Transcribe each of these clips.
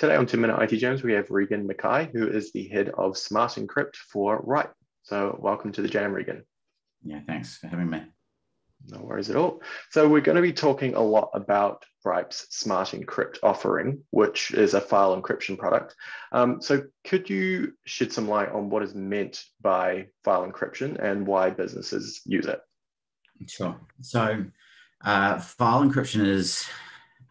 Today on 10 Minute IT Jams, we have Regan McKay, who is the head of Smart Encrypt for rhipe. So welcome to the jam, Regan. Yeah, thanks for having me. No worries at all. So we're going to be talking a lot about rhipe's Smart Encrypt offering, which is a file encryption product. Um, so could you shed some light on what is meant by file encryption and why businesses use it? Sure. So uh, file encryption is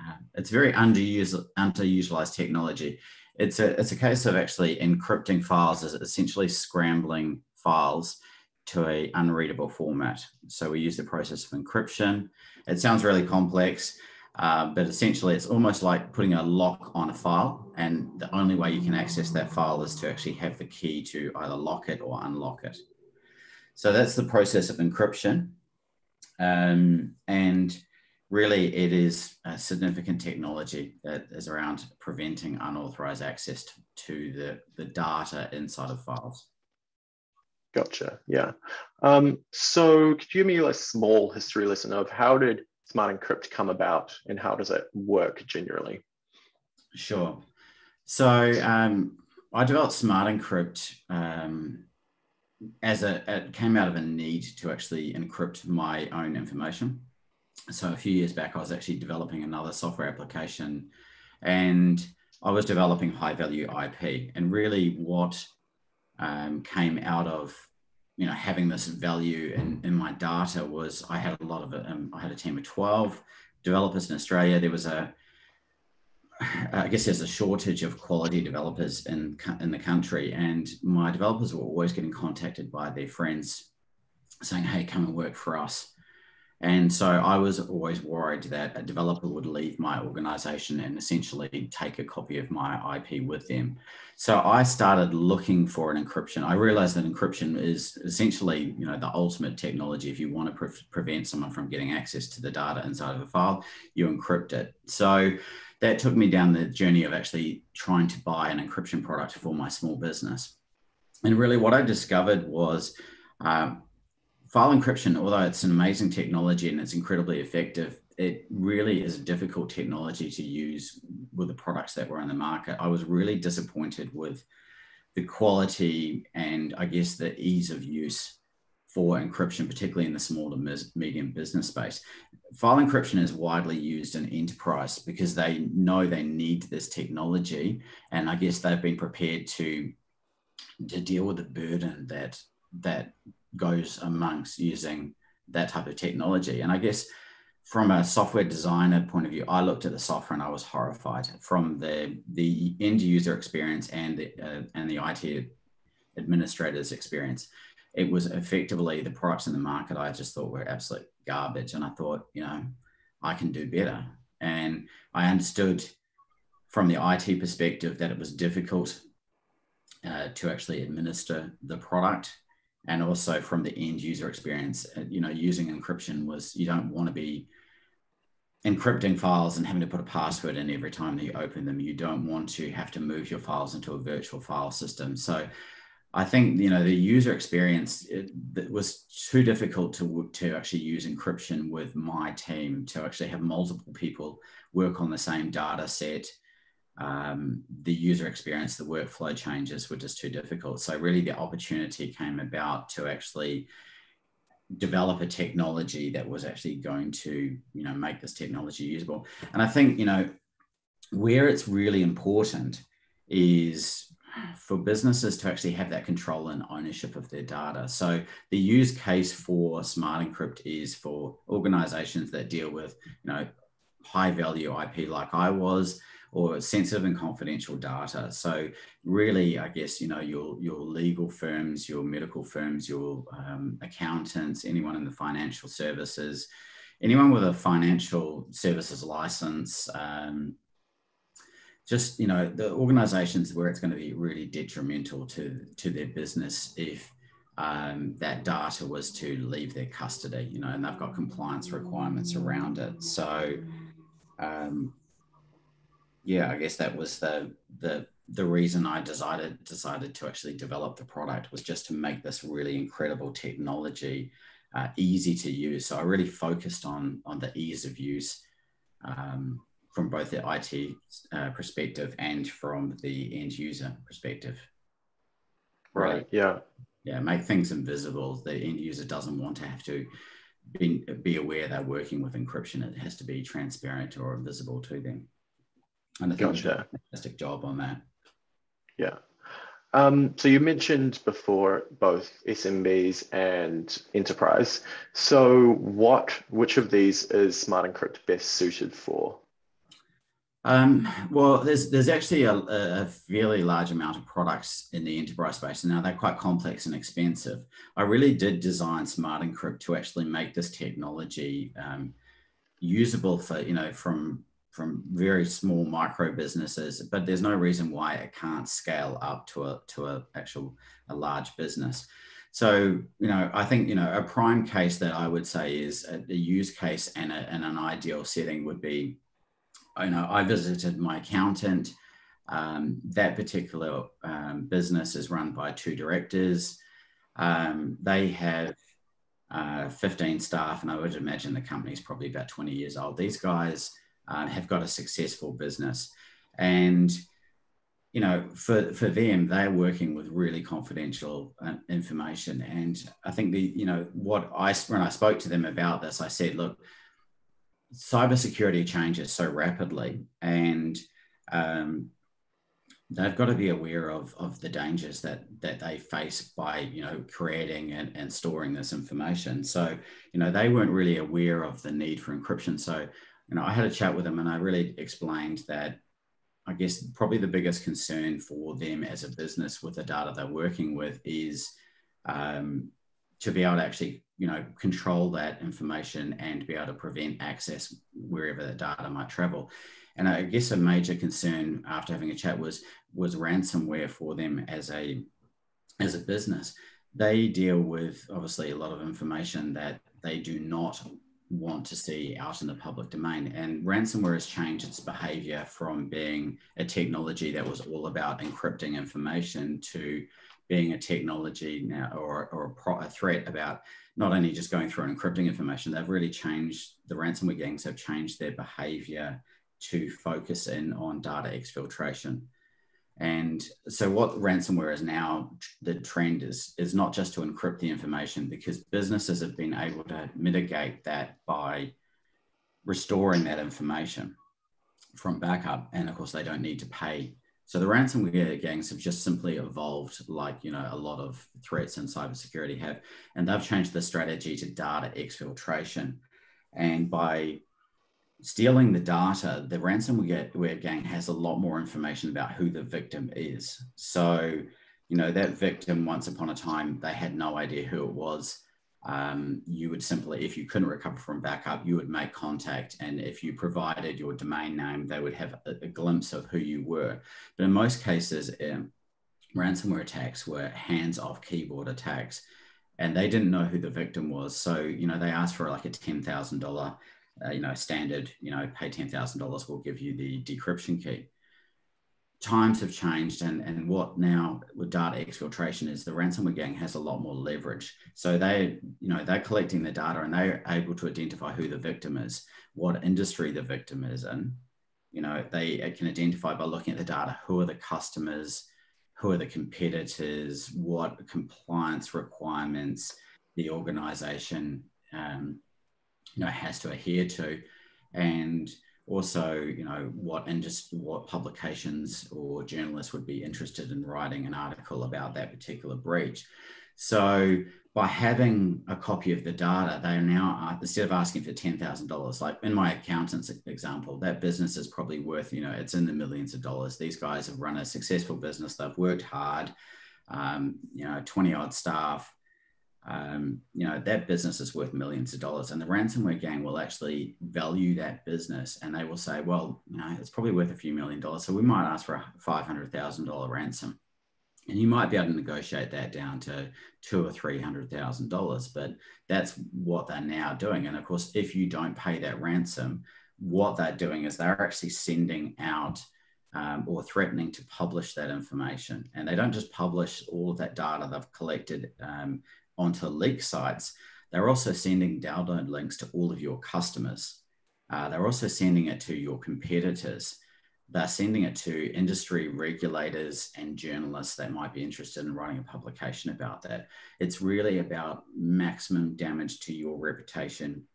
uh, it's very underused underutilized technology. It's a it's a case of actually encrypting files as essentially scrambling files to a unreadable format. So we use the process of encryption. It sounds really complex, uh, but essentially it's almost like putting a lock on a file, and the only way you can access that file is to actually have the key to either lock it or unlock it. So that's the process of encryption. Um, and really it is a significant technology that is around preventing unauthorized access to, to the, the data inside of files. Gotcha. Yeah. Um, so could you give me a small history lesson of how did Smart Encrypt come about and how does it work generally? Sure. So um, I developed Smart Encrypt um, as a, it came out of a need to actually encrypt my own information so a few years back, I was actually developing another software application and I was developing high value IP. And really, what um, came out of you know having this value in, in my data was I had a lot of it. Um, I had a team of 12 developers in Australia. There was a I guess there's a shortage of quality developers in, in the country, and my developers were always getting contacted by their friends saying, Hey, come and work for us. And so I was always worried that a developer would leave my organization and essentially take a copy of my IP with them. So I started looking for an encryption. I realized that encryption is essentially, you know, the ultimate technology. If you want to pre- prevent someone from getting access to the data inside of a file, you encrypt it. So that took me down the journey of actually trying to buy an encryption product for my small business. And really what I discovered was uh, file encryption, although it's an amazing technology and it's incredibly effective, it really is a difficult technology to use with the products that were on the market. I was really disappointed with the quality and I guess the ease of use for encryption, particularly in the small to medium business space. File encryption is widely used in enterprise because they know they need this technology, and I guess they've been prepared to to deal with the burden that that goes amongst using that type of technology. And I guess from a software designer point of view, I looked at the software and I was horrified from the the end user experience and the uh, and the IT administrators experience. It was effectively the products in the market I just thought were absolute garbage, and I thought, you know, I can do better. And I understood from the IT perspective that it was difficult uh, to actually administer the product and also from the end user experience uh, you know using encryption was you don't want to be encrypting files and having to put a password in every time that you open them. You don't want to have to move your files into a virtual file system. So i think you know the user experience it, it was too difficult to to actually use encryption with my team to actually have multiple people work on the same data set um, the user experience, the workflow changes were just too difficult. So really the opportunity came about to actually develop a technology that was actually going to, you know, make this technology usable. And I think, you know, where it's really important is for businesses to actually have that control and ownership of their data. So the use case for Smart Encrypt is for organizations that deal with, you know, high value IP like I was, or sensitive and confidential data. So really, I guess you know your your legal firms, your medical firms, your um, accountants, anyone in the financial services, anyone with a financial services license. Um, just you know the organizations where it's going to be really detrimental to to their business if um, that data was to leave their custody you know and they've got compliance requirements around it so um, yeah, I guess that was the the the reason I decided decided to actually develop the product was just to make this really incredible technology uh, easy to use. So I really focused on on the ease of use um, from both the IT uh, perspective and from the end user perspective. Right. right. Yeah. Yeah. Make things invisible. The end user doesn't want to have to be, be aware they're working with encryption. It has to be transparent or invisible to them. And I think gotcha. a fantastic job on that. Yeah. Um, so you mentioned before both SMBs and enterprise. So what, which of these is Smart Encrypt best suited for? Um, well, there's there's actually a, a, fairly large amount of products in the enterprise space. Now they're quite complex and expensive. I really did design Smart Encrypt to actually make this technology um, usable for you know from from very small micro businesses, but there's no reason why it can't scale up to a to a actual a large business. So you know, I think you know a prime case that I would say is a, a use case and, a, and an ideal setting would be you know, I visited my accountant. Um, that particular um, business is run by two directors. Um, they have uh, 15 staff, and I would imagine the company is probably about 20 years old. These guys uh, have got a successful business, and you know, for for them, they're working with really confidential uh, information. And I think the you know what I when I spoke to them about this, I said, look, cybersecurity changes so rapidly, and um, they've got to be aware of, of the dangers that that they face by you know creating and, and storing this information. So you know they weren't really aware of the need for encryption. So know I had a chat with them, and I really explained that. I guess probably the biggest concern for them as a business with the data they're working with is um, to be able to actually you know control that information and be able to prevent access wherever the data might travel and i guess a major concern after having a chat was was ransomware for them as a as a business they deal with obviously a lot of information that they do not want to see out in the public domain. And ransomware has changed its behavior from being a technology that was all about encrypting information to being a technology now or, or a, pro, a, threat about not only just going through and encrypting information, they've really changed, the ransomware gangs have changed their behavior to focus in on data exfiltration. And so what ransomware is now, the trend is, is not just to encrypt the information because businesses have been able to mitigate that by restoring that information from backup. And of course, they don't need to pay so the ransomware gangs have just simply evolved, like you know a lot of threats in cybersecurity have, and they've changed the strategy to data exfiltration. And by stealing the data, the ransomware gang has a lot more information about who the victim is. So you know that victim, once upon a time, they had no idea who it was um, you would simply, if you couldn't recover from backup, you would make contact. And if you provided your domain name, they would have a, a glimpse of who you were. But in most cases, um, ransomware attacks were hands off keyboard attacks. And they didn't know who the victim was. So, you know, they asked for like a $10,000, uh, you know, standard, you know, pay $10,000, we'll give you the decryption key. Times have changed and, and what now with data exfiltration is the ransomware gang has a lot more leverage. So they you know they're collecting the data and they're able to identify who the victim is what industry the victim is in. You know they can identify by looking at the data who are the customers who are the competitors what compliance requirements the organization um, you know has to adhere to and also, you know, what and just what publications or journalists would be interested in writing an article about that particular breach. So by having a copy of the data, they are now instead of asking for ten thousand dollars, like in my accountant's example, that business is probably worth, you know, it's in the millions of dollars. These guys have run a successful business. They've worked hard. Um, you know, twenty odd staff um, you know that business is worth millions of dollars and the ransomware gang will actually value that business and they will say well you know it's probably worth a few million dollars so we might ask for a $500000 ransom and you might be able to negotiate that down to two or three hundred thousand dollars but that's what they're now doing and of course if you don't pay that ransom what they're doing is they're actually sending out um, or threatening to publish that information. And they don't just publish all of that data they've collected um, onto leak sites, they're also sending download links to all of your customers. Uh, they're also sending it to your competitors. They're sending it to industry regulators and journalists that might be interested in writing a publication about that. It's really about maximum damage to your reputation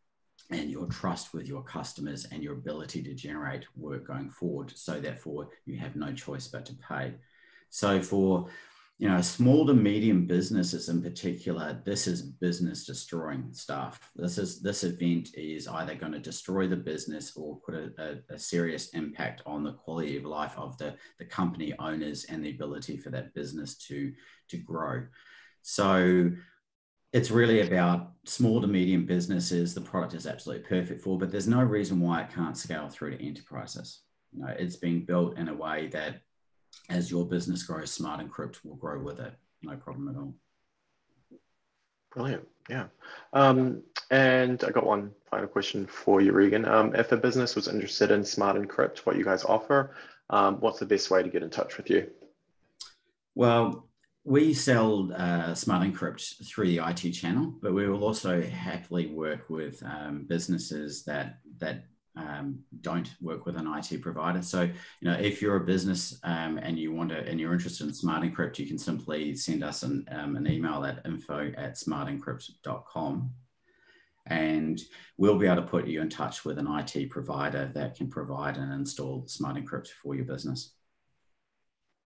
and your trust with your customers and your ability to generate work going forward so therefore you have no choice but to pay so for you know small to medium businesses in particular this is business destroying stuff this is this event is either going to destroy the business or put a, a, a, serious impact on the quality of life of the, the company owners and the ability for that business to to grow so it's really about small to medium businesses. The product is absolutely perfect for, but there's no reason why it can't scale through to enterprises. You know, it's being built in a way that as your business grows, Smart Encrypt will grow with it. No problem at all. Brilliant. Yeah. Um, and I got one final question for you, Regan. Um, if a business was interested in Smart Encrypt, what you guys offer, um, what's the best way to get in touch with you? Well, we sell uh, Smart Encrypt through the IT channel, but we will also happily work with um, businesses that that um, don't work with an IT provider. So, you know, if you're a business um, and you want to and you're interested in Smart Encrypt, you can simply send us an, um, an email at info at smartencrypt.com and we'll be able to put you in touch with an IT provider that can provide and install Smart Encrypt for your business.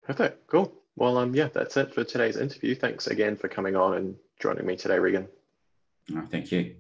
Perfect. Cool. Well, um, yeah, that's it for today's interview. Thanks again for coming on and joining me today, Regan. Oh, thank you.